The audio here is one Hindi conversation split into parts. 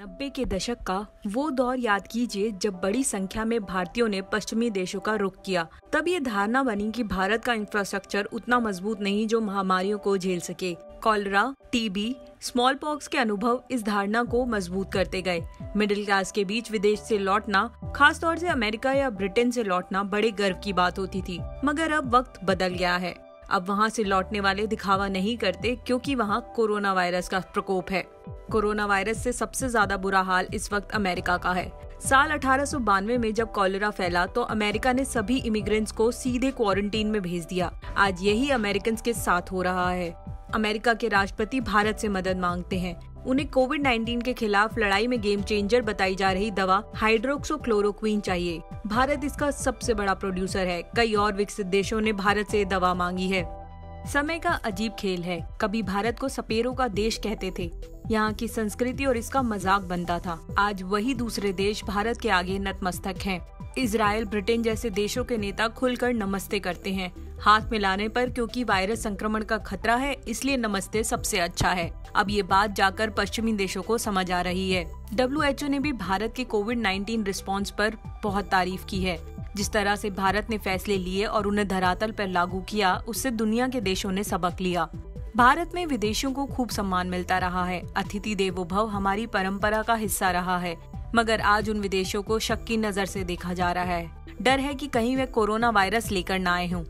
नब्बे के दशक का वो दौर याद कीजिए जब बड़ी संख्या में भारतीयों ने पश्चिमी देशों का रुख किया। तब ये धारणा बनी कि भारत का इंफ्रास्ट्रक्चर उतना मज़बूत नहीं जो महामारियों को झेल सके। कॉलरा, टीबी स्मॉल पॉक्स के अनुभव इस धारणा को मज़बूत करते गए। मिडिल क्लास के बीच विदेश से लौटना, खासतौर से अमेरिका या ब्रिटेन से लौटना बड़े गर्व की बात होती थी। मगर अब वक्त बदल गया है। अब वहाँ से लौटने वाले दिखावा नहीं करते क्योंकि वहाँ कोरोना वायरस का प्रकोप है। कोरोना वायरस से सबसे ज़्यादा बुरा हाल इस वक्त अमेरिका का है। साल अठारह सौ बानवे में जब कॉलरा फैला तो अमेरिका ने सभी इमिग्रेंट्स को सीधे क्वारंटीन में भेज दिया। आज यही अमेरिकन के साथ हो रहा है। अमेरिका के राष्ट्रपति भारत से मदद मांगते हैं। उन्हें कोविड 19 के खिलाफ लड़ाई में गेम चेंजर बताई जा रही दवा हाइड्रोक्सोक्लोरोक्वीन चाहिए। भारत इसका सबसे बड़ा प्रोड्यूसर है। कई और विकसित देशों ने भारत से दवा मांगी है। समय का अजीब खेल है। कभी भारत को सपेरों का देश कहते थे। यहाँ की संस्कृति और इसका मज़ाक बनता था। आज वही दूसरे देश भारत के आगे नतमस्तक हैं। इसराइल ब्रिटेन जैसे देशों के नेता खुलकर नमस्ते करते हैं। हाथ मिलाने पर क्योंकि वायरस संक्रमण का खतरा है, इसलिए नमस्ते सबसे अच्छा है। अब ये बात जाकर पश्चिमी देशों को समझ आ रही है। डब्ल्यूएचओ ने भी भारत के कोविड 19 रिस्पांस पर बहुत तारीफ़ की है। जिस तरह से भारत ने फैसले लिए और उन्हें धरातल पर लागू किया, उससे दुनिया के देशों ने सबक लिया। भारत में विदेशों को खूब सम्मान मिलता रहा है। अतिथि देवो भव हमारी परंपरा का हिस्सा रहा है, मगर आज उन विदेशों को शक की नज़र से देखा जा रहा है। डर है कि कहीं वे कोरोना वायरस लेकर न आए हों।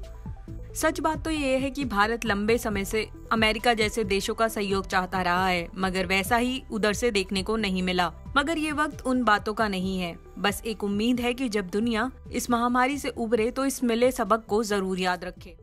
सच बात तो ये है कि भारत लंबे समय से अमेरिका जैसे देशों का सहयोग चाहता रहा है, मगर वैसा ही उधर से देखने को नहीं मिला। मगर ये वक्त उन बातों का नहीं है। बस एक उम्मीद है कि जब दुनिया इस महामारी से उभरे तो इस मिले सबक को ज़रूर याद रखे।